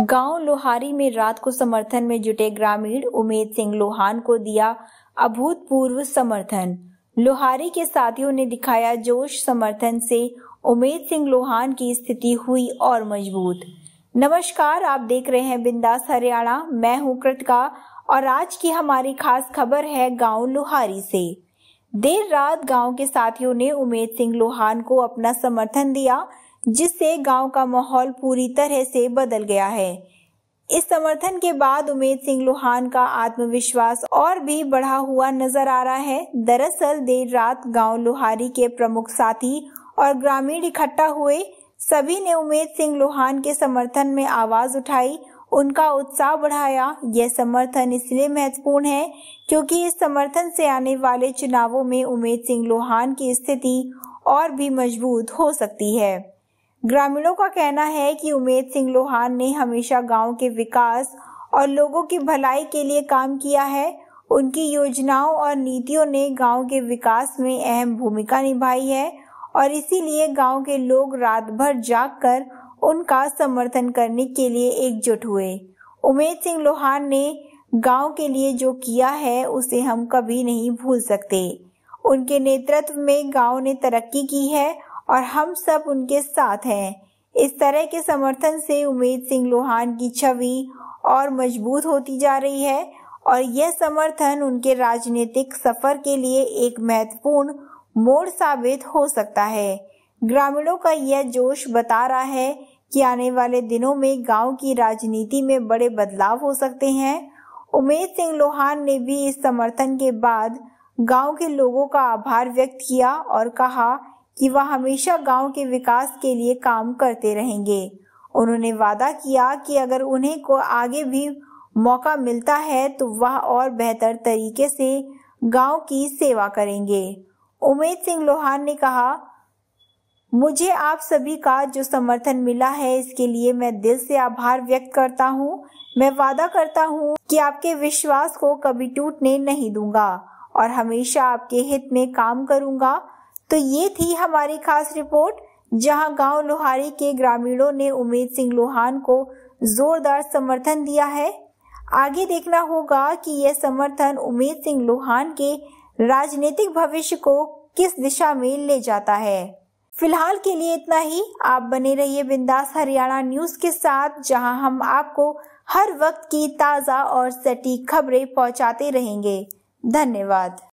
गाँव लोहारी में रात को समर्थन में जुटे ग्रामीण, उमेद सिंह लोहान को दिया अभूतपूर्व समर्थन। लोहारी के साथियों ने दिखाया जोश समर्थन से, उमेद सिंह लोहान की स्थिति हुई और मज़बूत। नमस्कार, आप देख रहे हैं बिंदास हरियाणा, मैं हूँ कृतिका और आज की हमारी खास खबर है गाँव लोहारी से। देर रात गाँव के साथियों ने उमेद सिंह लोहान को अपना समर्थन दिया। जिससे गाँव का माहौल पूरी तरह से बदल गया है। इस समर्थन के बाद उमेद सिंह लोहान का आत्मविश्वास और भी बढ़ा हुआ नज़र आ रहा है। दरअसल देर रात गाँव लोहारी के प्रमुख साथी और ग्रामीण इकट्ठा हुए। सभी ने उमेद सिंह लोहान के समर्थन में आवाज़ उठाई। उनका उत्साह बढ़ाया। यह समर्थन इसलिए महत्वपूर्ण है क्योंकि इस समर्थन से आने वाले चुनावों में उमेद सिंह लोहान की स्थिति और भी मज़बूत हो सकती है। ग्रामीणों का कहना है कि उमेद सिंह लोहान ने हमेशा गाँव के विकास और लोगों की भलाई के लिए काम किया है। उनकी योजनाओं और नीतियों ने गाँव के विकास में अहम भूमिका निभाई है और इसीलिए गाँव के लोग रात भर जाग कर उनका समर्थन करने के लिए एकजुट हुए। उमेद सिंह लोहान ने गाँव के लिए जो किया है, उसे हम कभी नहीं भूल सकते। उनके नेतृत्व में गाँव ने तरक्की की है और हम सब उनके साथ हैं। इस तरह के समर्थन से उमेद सिंह लोहान की छवि और मज़बूत होती जा रही है और यह समर्थन उनके राजनीतिक सफ़र के लिए एक महत्वपूर्ण मोड़ साबित हो सकता है। ग्रामीणों का यह जोश बता रहा है कि आने वाले दिनों में गाँव की राजनीति में बड़े बदलाव हो सकते हैं। उमेद सिंह लोहान ने भी इस समर्थन के बाद गाँव के लोगों का आभार व्यक्त किया और कहा कि वह हमेशा गाँव के विकास के लिए काम करते रहेंगे। उन्होंने वादा किया कि अगर उन्हें को आगे भी मौका मिलता है तो वह और बेहतर तरीके से गाँव की सेवा करेंगे। उमेद सिंह लोहान ने कहा, मुझे आप सभी का जो समर्थन मिला है, इसके लिए मैं दिल से आभार व्यक्त करता हूँ। मैं वादा करता हूँ कि आपके विश्वास को कभी टूटने नहीं दूँगा और हमेशा आपके हित में काम करूँगा। तो ये थी हमारी खास रिपोर्ट, जहाँ गाँव लोहारी के ग्रामीणों ने उमेद सिंह लोहान को जोरदार समर्थन दिया है। आगे देखना होगा कि यह समर्थन उमेद सिंह लोहान के राजनीतिक भविष्य को किस दिशा में ले जाता है। फ़िलहाल के लिए इतना ही। आप बने रहिए बिंदास हरियाणा न्यूज़ के साथ, जहाँ हम आपको हर वक्त की ताज़ा और सटीक खबरें पहुंचाते रहेंगे। धन्यवाद।